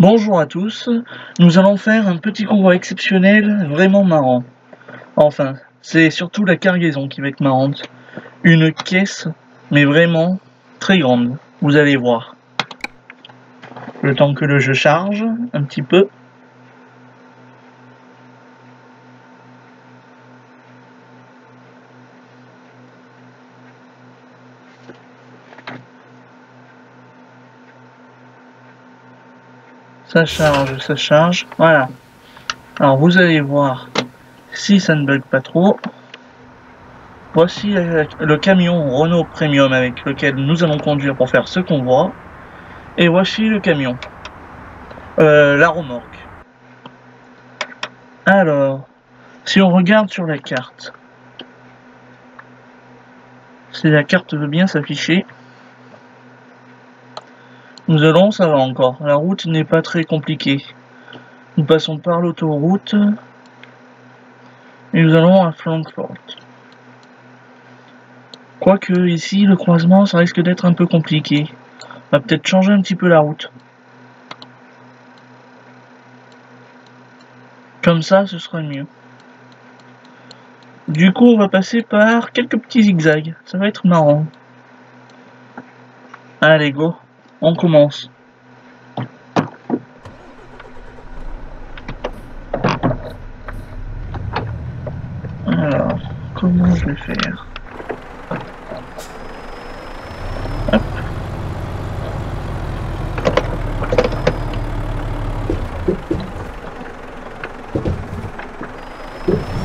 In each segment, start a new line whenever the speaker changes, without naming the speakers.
Bonjour à tous, nous allons faire un petit convoi exceptionnel vraiment marrant. Enfin, c'est surtout la cargaison qui va être marrante. Une caisse, mais vraiment très grande, vous allez voir. Le temps que le jeu charge un petit peu. Ça charge, ça charge. Voilà. Alors vous allez voir si ça ne bug pas trop. Voici le camion Renault Premium avec lequel nous allons conduire pour faire ce convoi. Et voici le camion. Euh, la remorque. Alors, si on regarde sur la carte, si la carte veut bien s'afficher, nous allons, ça va encore. La route n'est pas très compliquée. Nous passons par l'autoroute. Et nous allons à Frankfurt. Quoique ici, le croisement, ça risque d'être un peu compliqué. On va peut-être changer un petit peu la route. Comme ça, ce sera mieux. Du coup, on va passer par quelques petits zigzags. Ça va être marrant. Allez, go. On commence. Alors, comment je vais faire? Hop.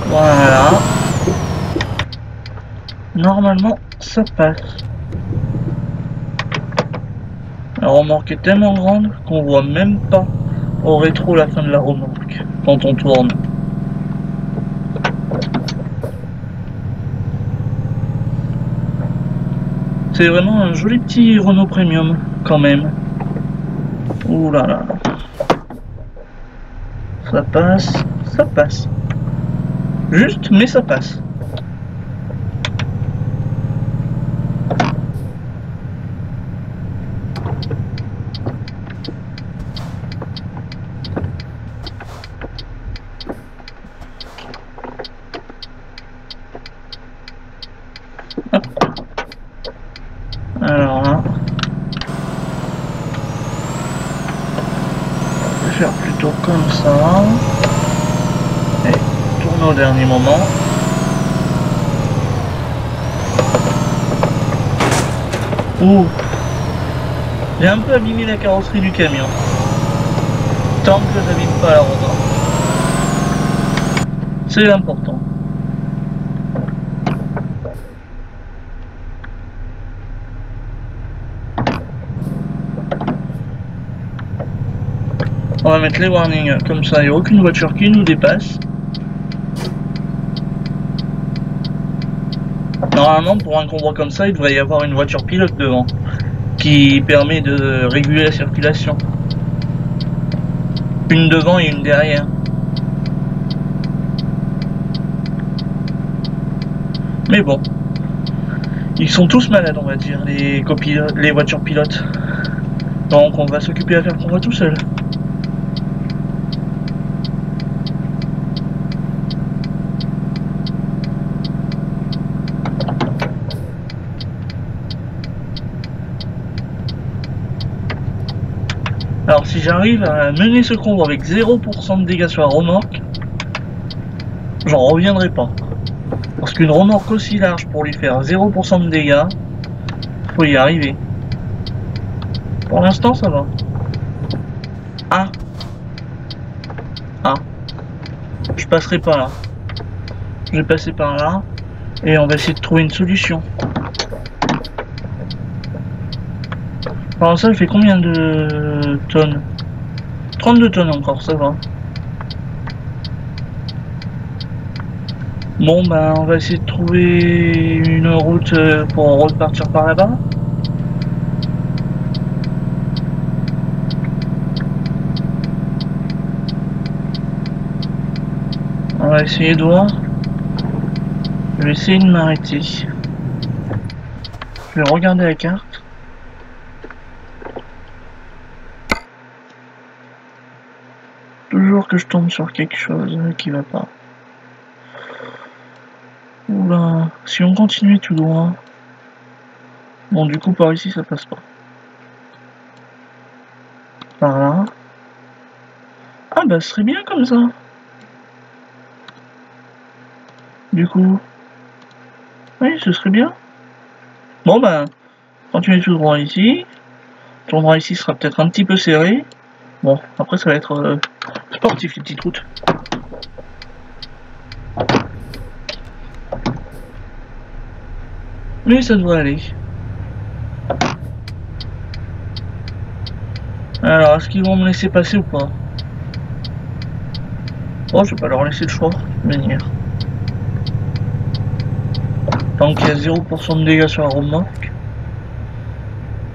Voilà. Normalement, ça passe. La remorque est tellement grande qu'on voit même pas au rétro la fin de la remorque quand on tourne. C'est vraiment un joli petit Renault Premium quand même. Ouh là là. Ça passe, ça passe. Juste, mais ça passe. Alors là, on va faire plutôt comme ça. Et tourner au moment. Ouh J'ai un peu abîmé la carrosserie du camion. Tant que je pas la route. C'est l'important. On va mettre les warnings comme ça, il n'y a aucune voiture qui nous dépasse. Normalement, pour un convoi comme ça, il devrait y avoir une voiture pilote devant qui permet de réguler la circulation. Une devant et une derrière. Mais bon, ils sont tous malades, on va dire, les, les voitures pilotes. Donc on va s'occuper à faire le convoi tout seul. Alors si j'arrive à mener ce convoi avec 0% de dégâts sur la remorque, j'en reviendrai pas. Parce qu'une remorque aussi large pour lui faire 0% de dégâts, faut y arriver. Pour l'instant ça va. Ah Ah Je passerai pas là. Je vais passer par là et on va essayer de trouver une solution. Alors ça, il fait combien de tonnes? 32 tonnes encore, ça va. Bon, ben, on va essayer de trouver une route euh, pour repartir par là-bas. On va essayer de voir. Je vais essayer de m'arrêter. Je vais regarder la carte. Que je tombe sur quelque chose qui va pas. Oula, si on continue tout droit. Bon, du coup, par ici, ça passe pas. Par là. Ah bah, ce serait bien comme ça. Du coup. Oui, ce serait bien. Bon ben, continuez tout droit ici. Ton droit ici sera peut-être un petit peu serré. Bon, après ça va être euh, sportif les petites routes. Mais ça devrait aller. Alors, est-ce qu'ils vont me laisser passer ou pas? Oh, je vais pas leur laisser le choix, de venir. Tant qu'il y a 0% de dégâts sur la remorque.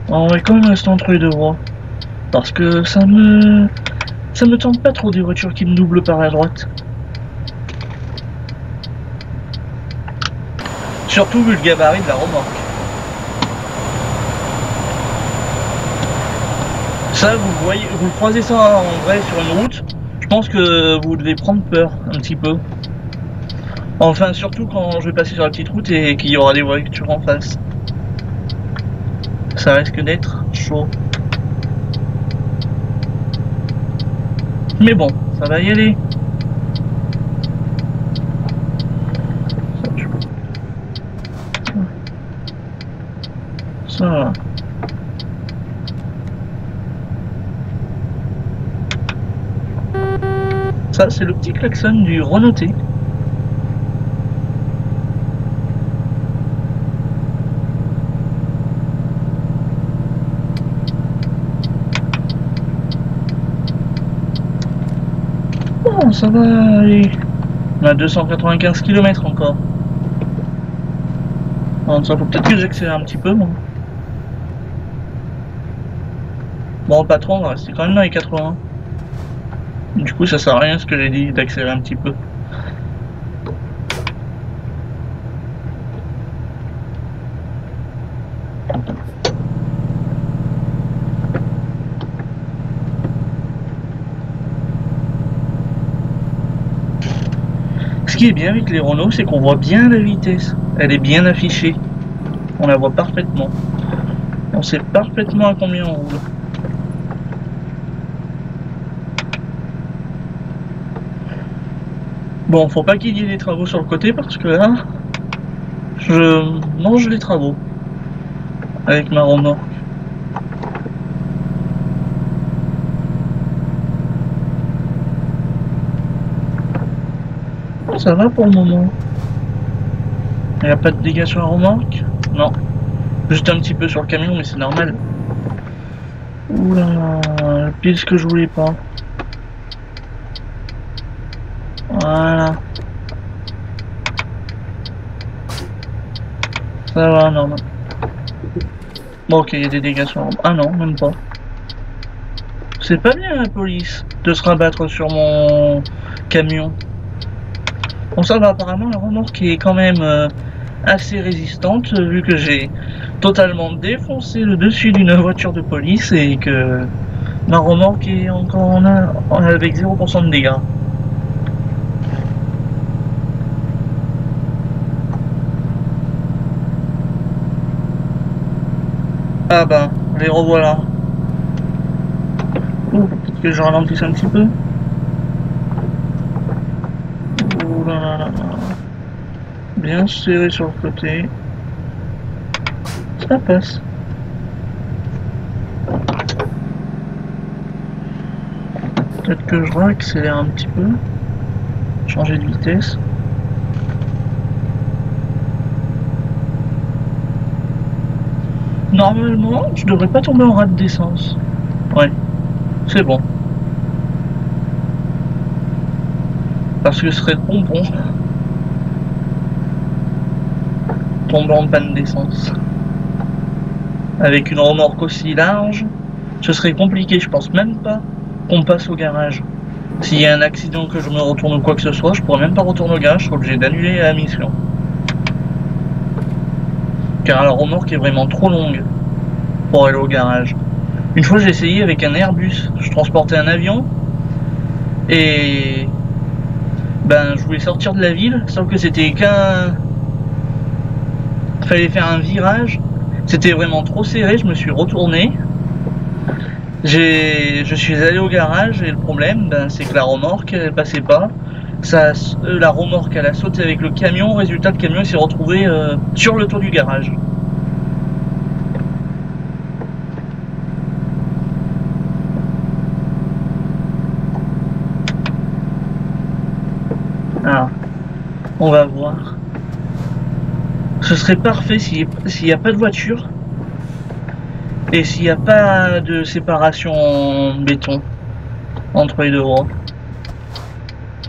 On va quand même rester entre les deux voies. Parce que ça me... Ça me tente pas trop des voitures qui me doublent par la droite. Surtout vu le gabarit de la remorque. Ça, vous voyez, vous croisez ça en vrai sur une route, je pense que vous devez prendre peur un petit peu. Enfin, surtout quand je vais passer sur la petite route et qu'il y aura des voitures en face. Ça risque d'être chaud. Mais bon, ça va y aller. Ça. Ça, c'est le petit klaxon du Renault ça va aller. On a 295 km encore. Bon, ça faut peut-être que j'accélère un petit peu, moi. Bon, le patron, on va rester quand même dans les 80. Du coup, ça sert à rien ce que j'ai dit d'accélérer un petit peu. Qui est bien avec les Renault, c'est qu'on voit bien la vitesse. Elle est bien affichée. On la voit parfaitement. On sait parfaitement à combien on roule. Bon, faut pas qu'il y ait des travaux sur le côté parce que là, je mange les travaux avec ma remorque. Ça va pour le moment. Il n'y a pas de dégâts sur la remorque Non. Juste un petit peu sur le camion, mais c'est normal. Oula, pile ce que je voulais pas. Voilà. Ça va, normal. Bon, ok, il y a des dégâts sur la. Ah non, même pas. C'est pas bien la police de se rabattre sur mon camion. Ça va, apparemment, la remorque est quand même euh, assez résistante, vu que j'ai totalement défoncé le dessus d'une voiture de police et que ma remorque est encore en a, avec 0% de dégâts. Ah bah, les revoilà. Ouh, peut-être que je ralentisse un petit peu. Ouh là là là là. Bien serré sur le côté. Ça passe. Peut-être que je réaccélère un petit peu. Changer de vitesse. Normalement, je devrais pas tomber en rade d'essence. Ouais, c'est bon. Parce que ce serait bonbon. Tomber en panne d'essence. Avec une remorque aussi large, ce serait compliqué, je pense même pas qu'on passe au garage. S'il y a un accident que je me retourne ou quoi que ce soit, je pourrais même pas retourner au garage, je serai obligé d'annuler la mission. Car la remorque est vraiment trop longue pour aller au garage. Une fois j'ai essayé avec un Airbus, je transportais un avion Et ben je voulais sortir de la ville, sauf que c'était qu'un. Fallait faire un virage. C'était vraiment trop serré, je me suis retourné. Je suis allé au garage et le problème, ben, c'est que la remorque, elle passait pas. Ça, euh, la remorque, elle a sauté avec le camion. Résultat, le camion s'est retrouvé euh, sur le toit du garage. Ah, on va. Ce serait parfait s'il n'y a pas de voiture et s'il n'y a pas de séparation en béton entre les deux voies.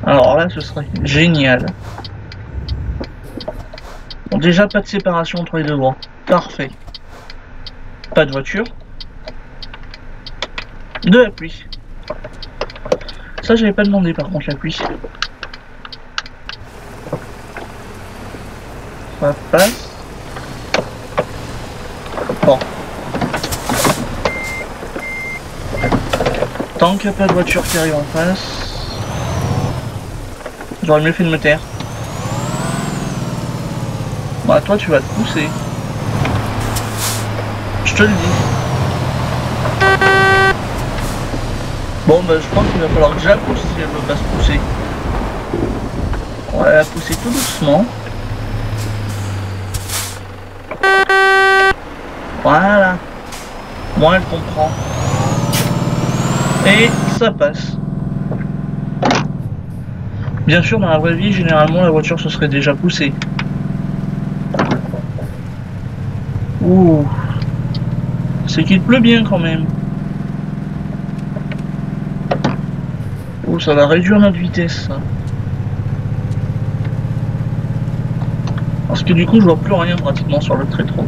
Alors là, ce serait génial. Déjà, pas de séparation entre les deux voies. Parfait. Pas de voiture. De la pluie. Ça, j'avais pas demandé par contre la pluie. Passe. Bon. Tant qu'il n'y a pas de voiture qui en face, j'aurais mieux fait de me taire. Bah toi tu vas te pousser. Je te le dis. Bon bah je pense qu'il va falloir que j'accouche si elle veut pas se pousser. On va la pousser tout doucement. Voilà. Moi elle comprend. Et ça passe. Bien sûr, dans la vraie vie, généralement, la voiture se serait déjà poussée. Ouh. C'est qu'il pleut bien quand même. Oh, ça va réduire notre vitesse. Parce que du coup, je vois plus rien pratiquement sur le tréteau.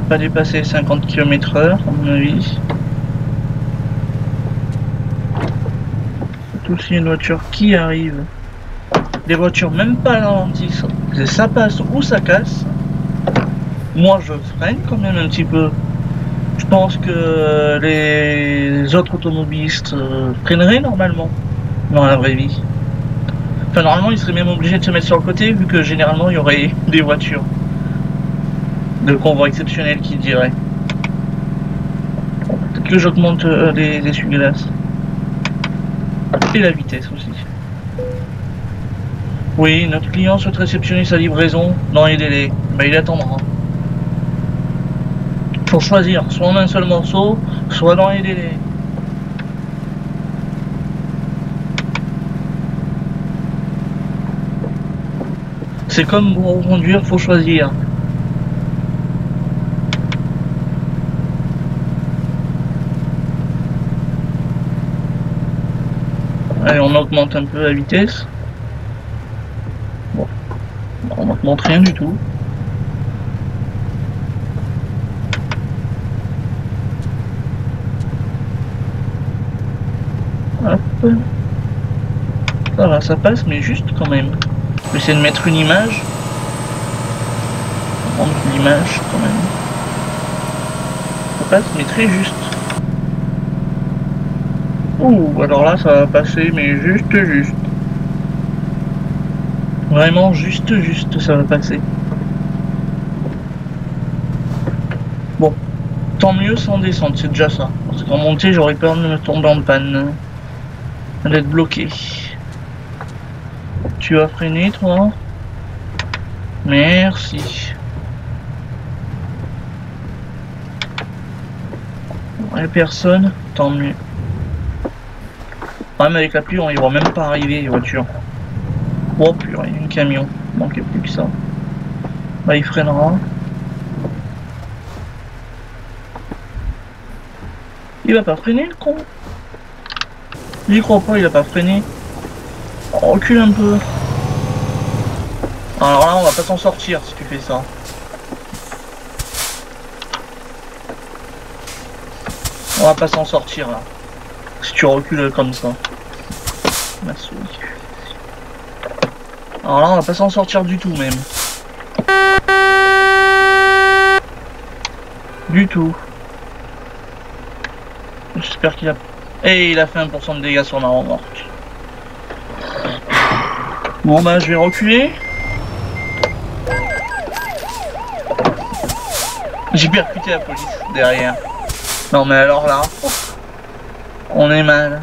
Pas dépasser 50 km heure, à mon avis. C'est aussi une voiture qui arrive. Des voitures même pas ralentissent. Ça passe ou ça casse. Moi je freine quand même un petit peu. Je pense que les autres automobilistes euh, freineraient normalement dans la vraie vie. Enfin normalement ils seraient même obligés de se mettre sur le côté vu que généralement il y aurait des voitures de convoi exceptionnel qui dirait. Que j'augmente euh, les essuie-glaces. Et la vitesse aussi. Oui, notre client souhaite réceptionner sa livraison dans les délais. Mais il attendra. Pour choisir, soit en un seul morceau, soit dans les délais. C'est comme pour conduire, faut choisir. Allez, on augmente un peu la vitesse. Bon, on augmente rien du tout. Hop. Va, ça passe, mais juste quand même. Je vais essayer de mettre une image. Prendre l'image quand même. Ça passe, mais très juste. Ouh, alors là, ça va passer, mais juste, juste. Vraiment, juste, juste, ça va passer. Bon, tant mieux sans descendre, c'est déjà ça. Parce qu'en montée, j'aurais peur de me tomber en panne. D'être bloqué. Tu vas freiner, toi? Merci. Ouais, personne, tant mieux. Même avec la pluie, on y voit même pas arriver les voitures. Oh purée, un camion. Il manquait plus que ça. Bah il freinera. Il va pas freiner le con. J'y crois pas, il a pas freiné. On recule un peu. Alors là, on va pas s'en sortir si tu fais ça. On va pas s'en sortir là. Tu comme ça. Souris. Alors là, on va pas s'en sortir du tout même. Du tout. J'espère qu'il a... Et il a fait 1% de dégâts sur ma remorque. Bon bah je vais reculer. J'ai percuté la police derrière. Non mais alors là, on est mal.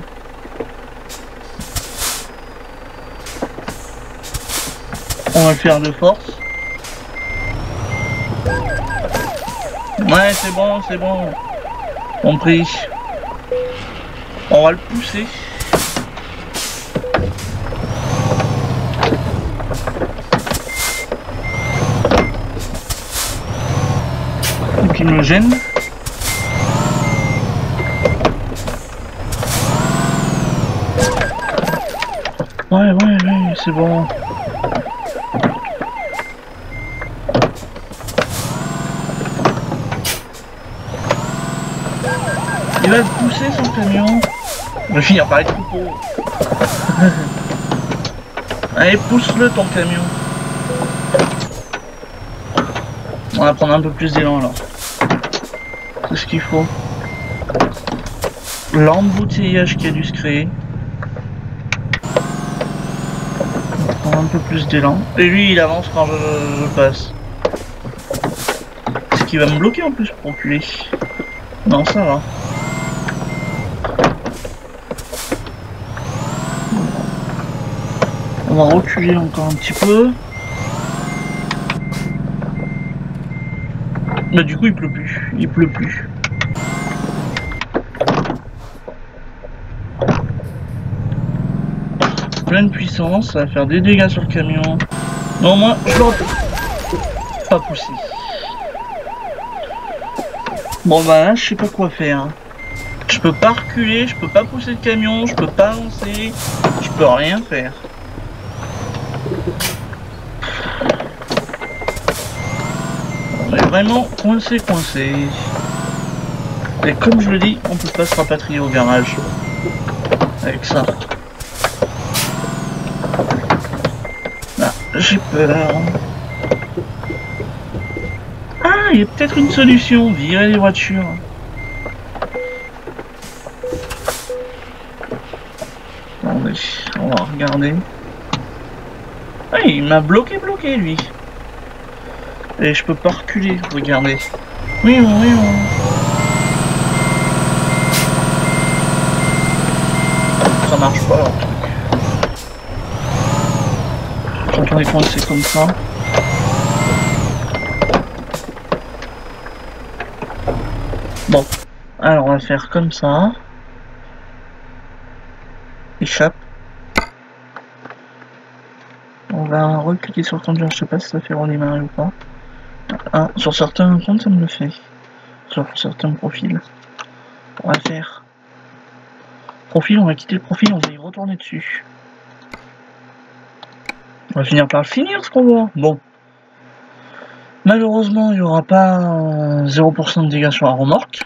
On va le faire de force. Ouais, c'est bon, c'est bon. Compris. On va le pousser. Il me gêne. Ouais, ouais, ouais, c'est bon. Il va pousser son camion. Il va finir par être troupeau. Allez, pousse-le ton camion. On va prendre un peu plus d'élan alors. C'est ce qu'il faut. L'embouteillage qui a dû se créer. On va prendre un plus d'élan. Et lui, il avance quand je, je passe. Ce qui va me bloquer en plus pour reculer. Non, ça va. On va reculer encore un petit peu. Mais du coup il pleut plus, il pleut plus. Pleine puissance, ça va faire des dégâts sur le camion. Non moi je l'aurais pas poussé. Bon bah là je sais pas quoi faire. Je peux pas reculer, je peux pas pousser le camion, je peux pas avancer, je peux rien faire. On est vraiment coincé, coincé. Et comme je le dis, on peut pas se rapatrier au garage. Avec ça. Ah, j'ai peur. Ah, il y a peut-être une solution, virer les voitures. Attendez, on va regarder. Ah, il m'a bloqué, bloqué, lui. Et je peux pas reculer, regardez. Oui, oui, oui. Ça marche pas, leur truc. On est coincé comme ça. Bon. Alors, on va faire comme ça. Échappe. On va recliquer sur le conduire, je sais pas si ça fait redémarrer ou pas. Ah, sur certains comptes ça me le fait. Sur certains profils. On va faire. Profil, on va quitter le profil, on va y retourner dessus. On va finir par le finir ce voit. Bon. Malheureusement, il n'y aura pas 0% de dégâts sur la remorque.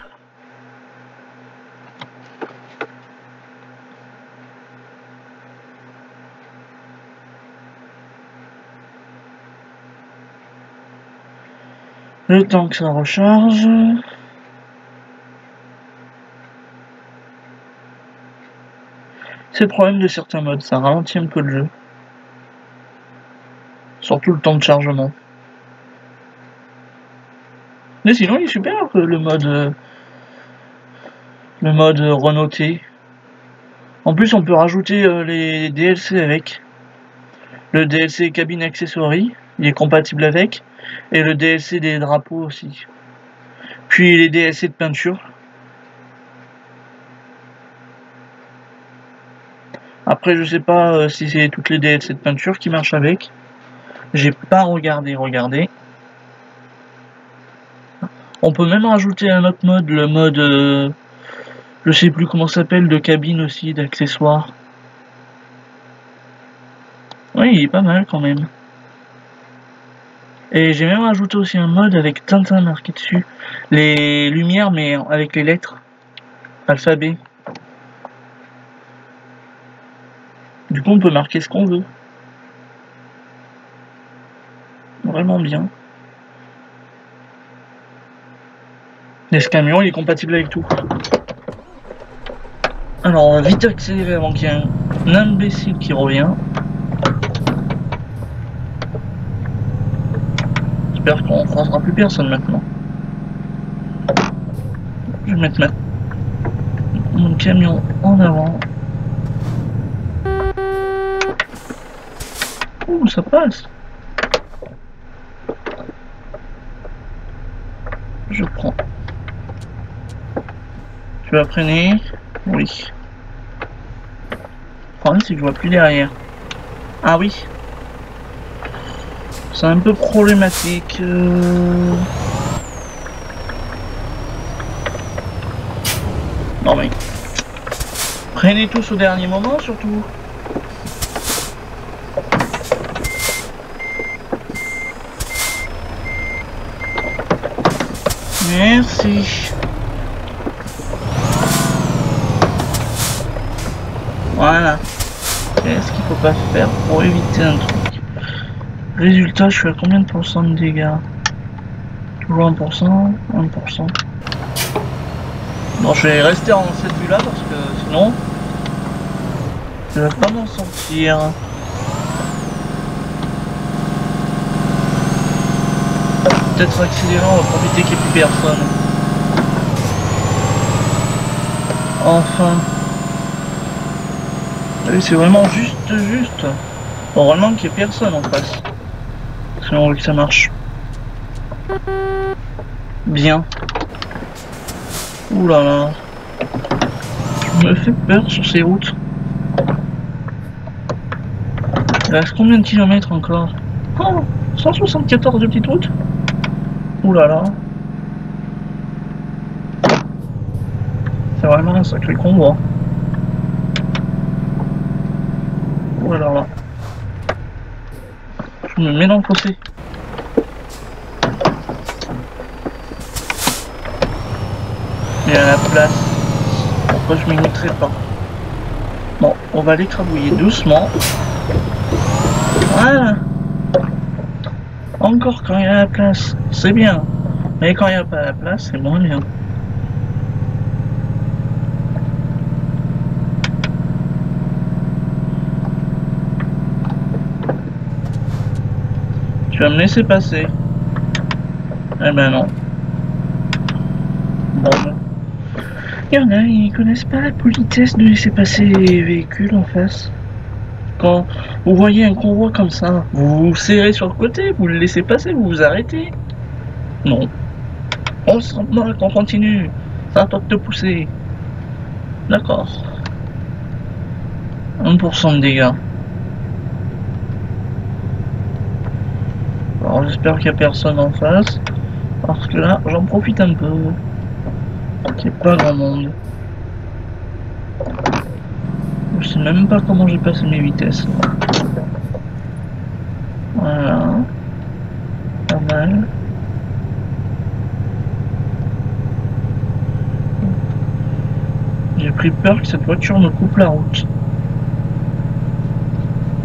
Le temps que ça recharge. C'est le problème de certains modes, ça ralentit un peu le jeu. Surtout le temps de chargement. Mais sinon, il est super le mode. Euh, le mode renoté. En plus, on peut rajouter euh, les DLC avec. Le DLC cabine accessory, il est compatible avec. Et le DLC des drapeaux aussi. Puis les DLC de peinture. Après, je sais pas euh, si c'est toutes les DLC de peinture qui marchent avec. J'ai pas regardé, regardé. On peut même rajouter un autre mode, le mode... Euh, je sais plus comment s'appelle, de cabine aussi, d'accessoires. Oui, il est pas mal quand même. Et j'ai même rajouté aussi un mode avec Tintin marqué dessus. Les lumières, mais avec les lettres. Alphabet. Du coup, on peut marquer ce qu'on veut. Vraiment bien. Et ce camion, il est compatible avec tout. Alors, on va vite accélérer avant qu'il y ait un imbécile qui revient. J'espère qu'on ne croisera plus personne maintenant. Je vais mettre mon camion en avant. Ouh, ça passe. Je prends. Tu vas freiner Oui. Le problème, c'est que je vois plus derrière. Ah oui. C'est un peu problématique. Euh. Non mais... Prenez tous au dernier moment surtout. Merci. Voilà. Qu'est-ce qu'il faut pas faire pour éviter un truc? Résultat, je suis à combien de pourcents de dégâts? Toujours 1%, 1%. Bon, je vais rester en cette vue-là parce que sinon, je vais pas m'en sortir. Peut-être accélérer, on va profiter qu'il n'y ait plus personne. Enfin. Ah c'est vraiment juste, juste. Heureusement qu'il n'y ait personne en face. Sinon, on veut que ça marche. Bien. Ouh là là. Je me fais peur sur ces routes. Il reste combien de kilomètres encore? Oh, 174 de petites routes? Ouh là. C'est vraiment un sacré convoi. Ouh là là. Je me mets dans le fossé. Mais à la place. Pourquoi je m'y mettrai pas? Bon, on va l'écrabouiller doucement. Voilà. Encore quand il y a la place, c'est bien. Mais quand il n'y a pas la place, c'est moins bien. Tu vas me laisser passer Eh ben non. Bon. Il y en a, ils connaissent pas la politesse de laisser passer les véhicules en face. Vous voyez un convoi comme ça, vous vous serrez sur le côté, vous le laissez passer, vous vous arrêtez. Non. On se rend mal qu'on continue. Ça à toi te pousser. D'accord. 1% de dégâts. Alors j'espère qu'il n'y a personne en face. Parce que là, j'en profite un peu. Il n'y pas grand monde. Je sais même pas comment j'ai passé mes vitesses. Voilà. Pas mal. J'ai pris peur que cette voiture me coupe la route.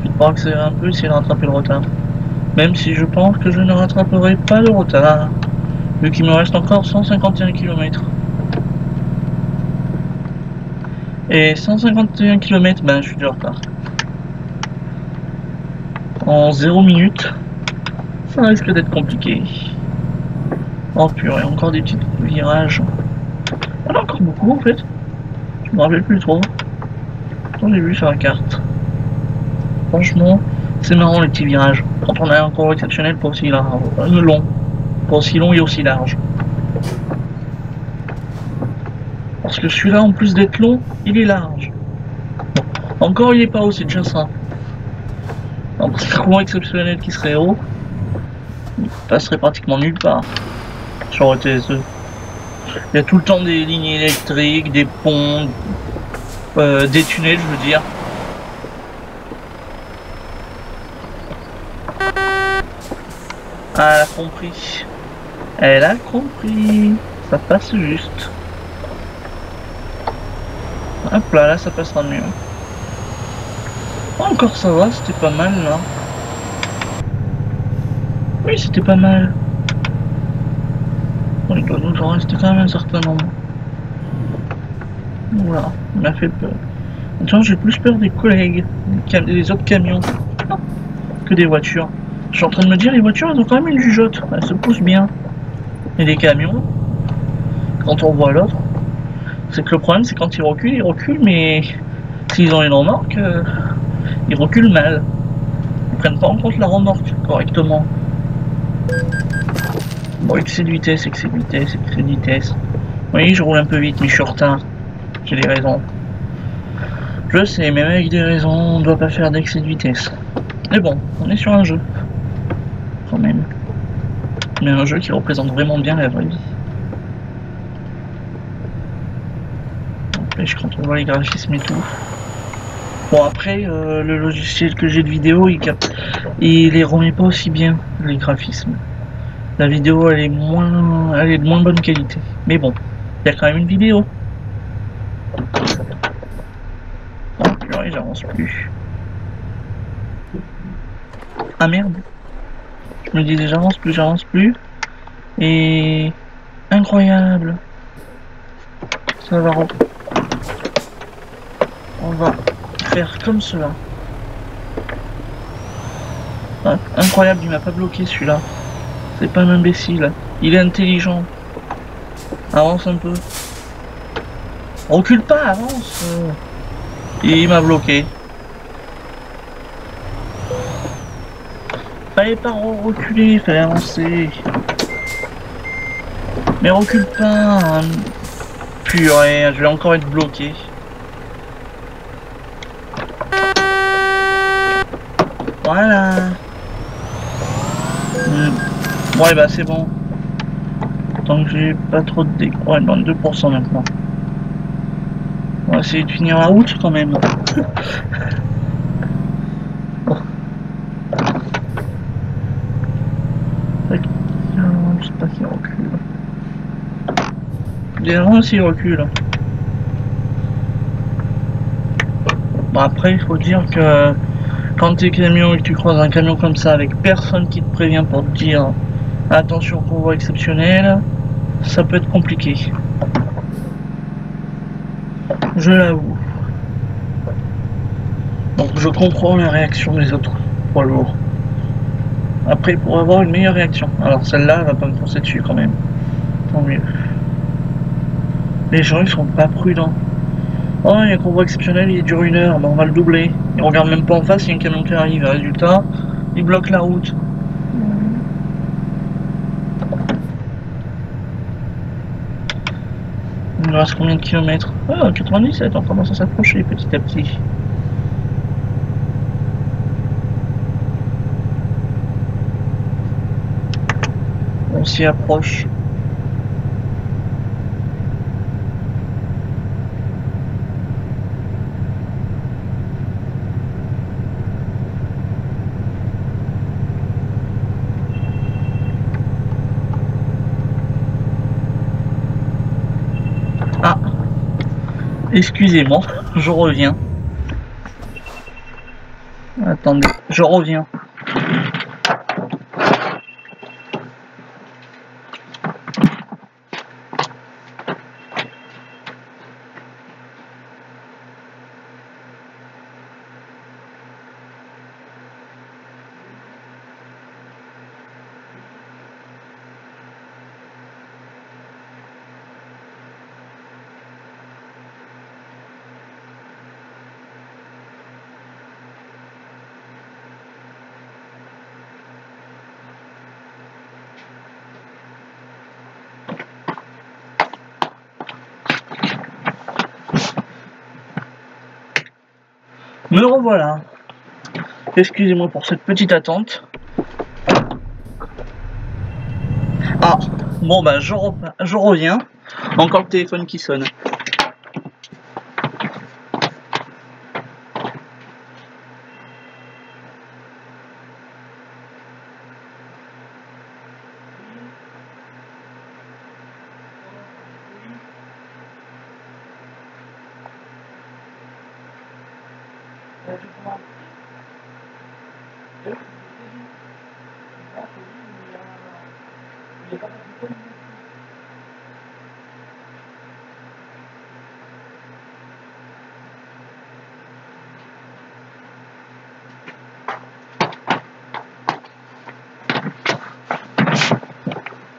Vais devoir accélérer un peu, essayer de rattraper le retard. Même si je pense que je ne rattraperai pas le retard. Vu qu'il me reste encore 151 km. Et 151 km, ben je suis déjà en retard. En 0 minutes, ça risque d'être compliqué. Oh purée, encore des petits virages. Il y en a encore beaucoup en fait. Je me rappelle plus trop. J'en ai vu sur la carte. Franchement, c'est marrant les petits virages. Quand on a un cours exceptionnel pour aussi large, euh, long. Pas aussi long et aussi large. Parce que celui-là, en plus d'être long, il est large. Encore, il est pas haut, c'est déjà ça. Un petit exceptionnel qui serait haut, il passerait pratiquement nulle part sur le TSE. Il y a tout le temps des lignes électriques, des ponts, euh, des tunnels, je veux dire. Ah, elle a compris. Elle a compris. Ça passe juste. Hop là, là ça passera mieux. Encore ça va, c'était pas mal là. Oui, c'était pas mal. Bon, il doit nous en rester quand même un certain nombre. Voilà, il m'a fait peur. Maintenant, j'ai plus peur des collègues, des, des autres camions, que des voitures. Je suis en train de me dire, les voitures, elles ont quand même une jugeote, elles se poussent bien. Et les camions, quand on voit l'autre, c'est que le problème, c'est quand ils reculent, ils reculent, mais s'ils ont une remorque, euh, ils reculent mal. Ils prennent pas en compte la remorque correctement. Bon, excès de vitesse, excès de vitesse, excès de vitesse. Oui, je roule un peu vite, mais je suis en retard. J'ai des raisons. Je sais, même avec des raisons, on ne doit pas faire d'excès de vitesse. Mais bon, on est sur un jeu. Quand même. Mais un jeu qui représente vraiment bien la vraie vie. N'empêche, quand on les graphismes et tout. Bon, après, euh, le logiciel que j'ai de vidéo, il, cap- il les remet pas aussi bien, les graphismes. La vidéo, elle est moins, elle est de moins bonne qualité. Mais bon, il y a quand même une vidéo. Oh purée, j'avance plus. Ah merde. Je me disais j'avance plus, j'avance plus. Et... Incroyable. Ça va... re- On va faire comme cela. Ah, incroyable, il m'a pas bloqué celui-là. C'est pas un imbécile. Il est intelligent. Avance un peu. Recule pas, avance. il m'a bloqué. Fallait pas re- reculer, fallait avancer. Mais recule pas. hein. Purée, je vais encore être bloqué. Voilà. Hmm. Ouais, bah c'est bon. Tant que j'ai pas trop de dé... Ouais, non, 2% maintenant. On va essayer de finir la route quand même. Je sais pas s'il recule. Généralement s'il recule. Bon après il faut dire que quand t'es camion et que tu croises un camion comme ça avec personne qui te prévient pour te dire attention convoi exceptionnel, ça peut être compliqué. Je l'avoue. Donc je comprends la réaction des autres poids lourds. Après pour avoir une meilleure réaction. Alors celle-là elle va pas me foncer dessus quand même. Tant mieux. Les gens ils sont pas prudents. Oh il y a un convoi exceptionnel, il dure une heure, ben, on va le doubler. Ils regardent même pas en face, il y a un camion qui arrive. Résultat, il bloque la route. Il nous reste combien de kilomètres? Ah, 97, on commence à s'approcher petit à petit. On s'y approche. Excusez-moi, je reviens. Attendez, je reviens. Revoilà. Excusez-moi pour cette petite attente. Ah, bon bah je, je reviens. Encore le téléphone qui sonne.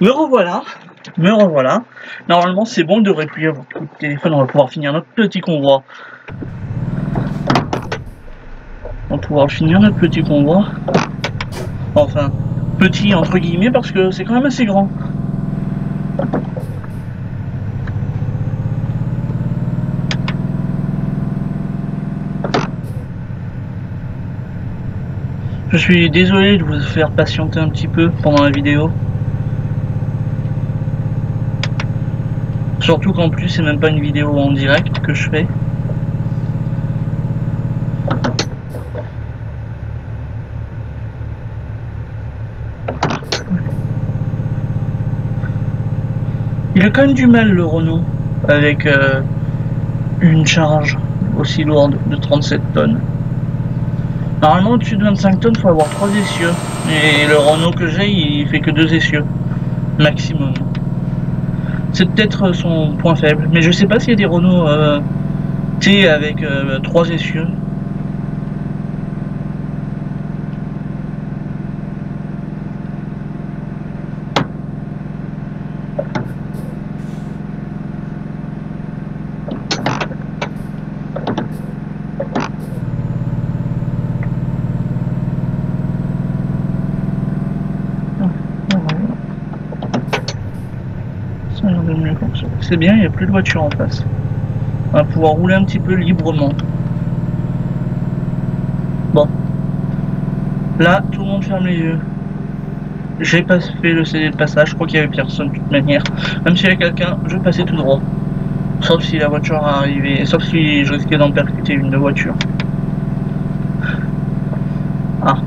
Me revoilà. Me revoilà. Normalement, c'est bon, il devrait plus téléphone. On va pouvoir finir notre petit convoi. On va pouvoir finir notre petit convoi. Enfin, petit entre guillemets parce que c'est quand même assez grand. Je suis désolé de vous faire patienter un petit peu pendant la vidéo. Surtout qu'en plus c'est même pas une vidéo en direct que je fais. Il a quand même du mal le Renault avec euh, une charge aussi lourde de 37 tonnes. Normalement, au-dessus de 25 tonnes, faut avoir 3 essieux. Et le Renault que j'ai, il fait que 2 essieux. Maximum. C'est peut-être son point faible. Mais je sais pas s'il y a des Renault euh, T avec 3 euh, essieux. Bien, il n'y a plus de voiture en face. On va pouvoir rouler un petit peu librement. Bon. Là, tout le monde ferme les yeux. J'ai pas fait le CD de passage, je crois qu'il y avait personne de toute manière. Même s'il y a quelqu'un, je passer tout droit. Sauf si la voiture arrivait, sauf si je risquais d'en percuter une de voiture. Ah.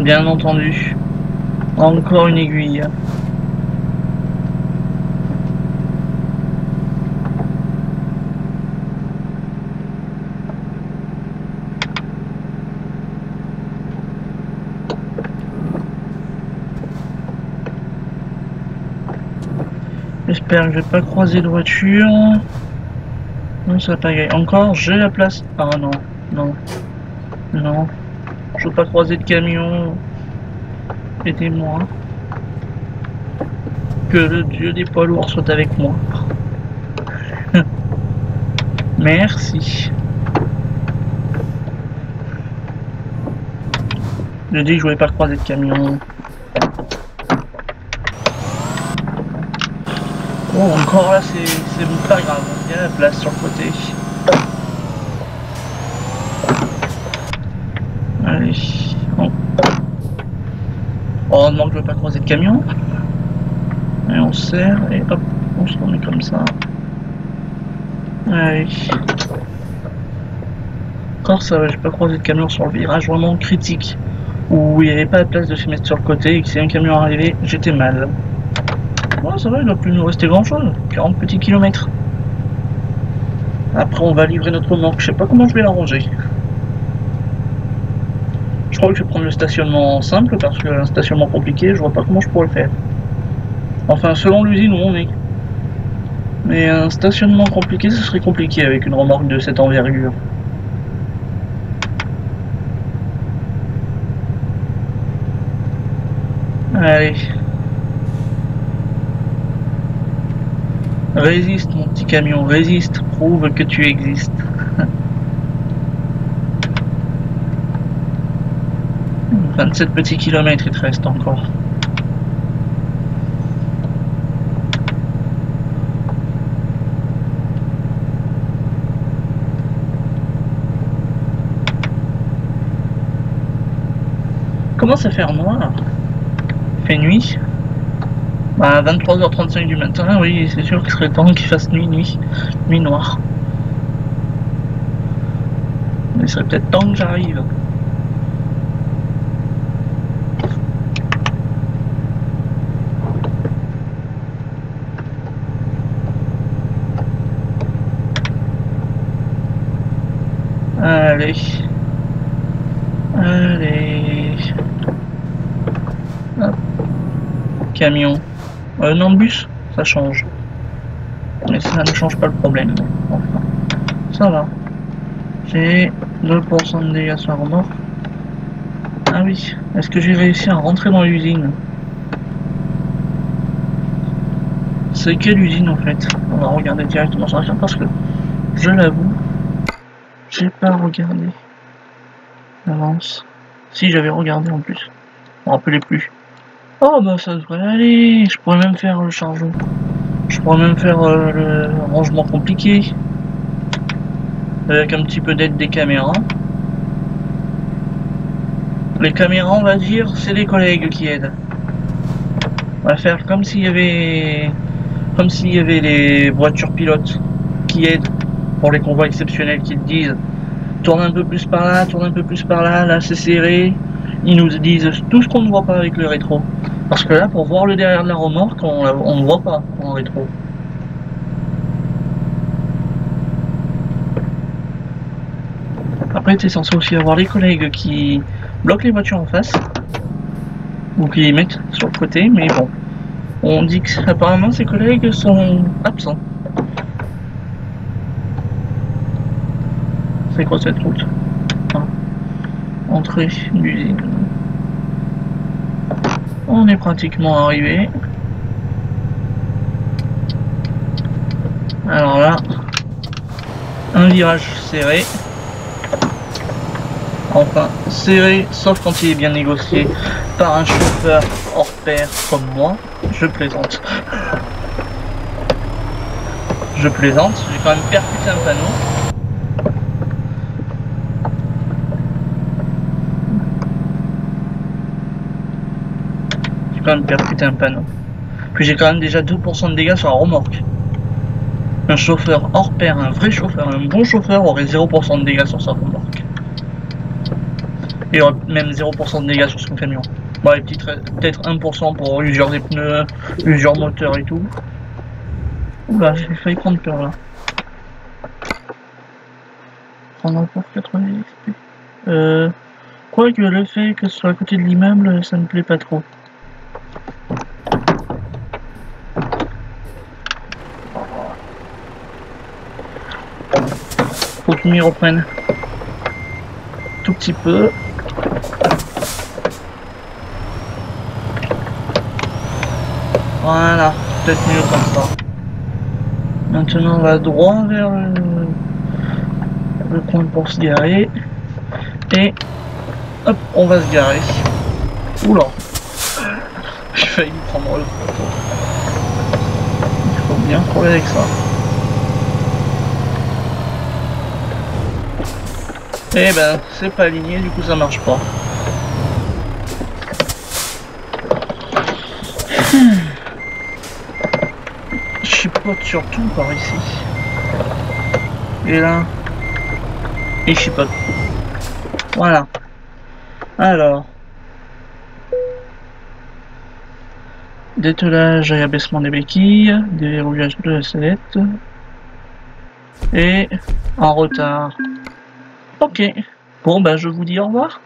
Bien entendu. Encore une aiguille. J'espère que je vais pas croiser de voiture. Non, ça va pas gagner. Encore, j'ai la place. Ah non, non, non. Je veux pas croiser de camion. Aidez-moi. Que le dieu des poids lourds soit avec moi. Merci. Je dis que je voulais pas croiser de camion. Bon, encore là, c'est pas grave. Il y a la place sur le côté. Allez. Oh. Oh non, je veux pas croiser de camion. Et on serre et hop, on se remet comme ça. Allez. Encore ça va, j'ai pas croisé de camion sur le virage vraiment critique. Où il n'y avait pas de place de se mettre sur le côté et que si un camion arrivait, j'étais mal ça va, il doit plus nous rester grand chose. 40 petits kilomètres. Après, on va livrer notre remorque. Je sais pas comment je vais l'arranger. Je crois que je vais prendre le stationnement simple parce que un stationnement compliqué, je vois pas comment je pourrais le faire. Enfin, selon l'usine où on est. Mais un stationnement compliqué, ce serait compliqué avec une remorque de cette envergure. Allez. Résiste mon petit camion, résiste, prouve que tu existes. « 27 petits kilomètres il te reste encore. Commence à faire noir? Fait nuit? Bah 23h35 du matin, oui, c'est sûr qu'il serait temps qu'il fasse nuit, nuit, nuit noire. Il serait peut-être temps que j'arrive. Allez. Allez. Hop. Camion. Euh, non, bus, ça change. Mais ça ne change pas le problème. Enfin, ça va. J'ai 2% de dégâts sur remorque. Ah oui, est-ce que j'ai réussi à rentrer dans l'usine? C'est quelle usine en fait? On va regarder directement sur la carte parce que je l'avoue, j'ai pas regardé. Avance. Si j'avais regardé en plus. Je me rappelais plus. Oh bah ça devrait aller. Je pourrais même faire le chargement. Je pourrais même faire euh, le rangement compliqué. Avec un petit peu d'aide des caméras. Les caméras, on va dire, c'est les collègues qui aident. On va faire comme s'il y avait... Comme s'il y avait les voitures pilotes qui aident pour les convois exceptionnels qui disent tourne un peu plus par là, tourne un peu plus par là, là c'est serré. Ils nous disent tout ce qu'on ne voit pas avec le rétro. Parce que là, pour voir le derrière de la remorque, on ne voit pas en rétro. Après, tu es censé aussi avoir les collègues qui bloquent les voitures en face. Ou qui les mettent sur le côté, mais bon. On dit que apparemment ces collègues sont absents. C'est quoi cette route? Entrée d'usine. On est pratiquement arrivé. Alors là, un virage serré. Enfin, serré, sauf quand il est bien négocié par un chauffeur hors pair comme moi. Je plaisante. Je plaisante, j'ai quand même percuté un panneau. Même percuter un panneau. Puis j'ai quand même déjà 2% de dégâts sur la remorque. Un chauffeur hors pair, un vrai chauffeur, un bon chauffeur aurait 0% de dégâts sur sa remorque. Et aurait même 0% de dégâts sur son camion. Bon, peut-être 1% pour usure des pneus, usure moteur et tout. Oula, j'ai failli prendre peur là. Prendre encore 80 XP. Euh, quoique le fait que ce soit à côté de l'immeuble, ça me plaît pas trop. Faut qu'il m'y reprenne. Tout petit peu. Voilà, peut-être mieux comme ça. Maintenant on va droit vers le, le coin pour se garer. Et hop, on va se garer. Oula Il faut bien trouver avec ça. Eh ben, c'est pas aligné, du coup ça marche pas. Je chipote surtout par ici. Et là. Et je chipote. Voilà. Alors. Dételage et abaissement des béquilles, déverrouillage de la sellette. Et en retard. Ok. Bon, bah, je vous dis au revoir.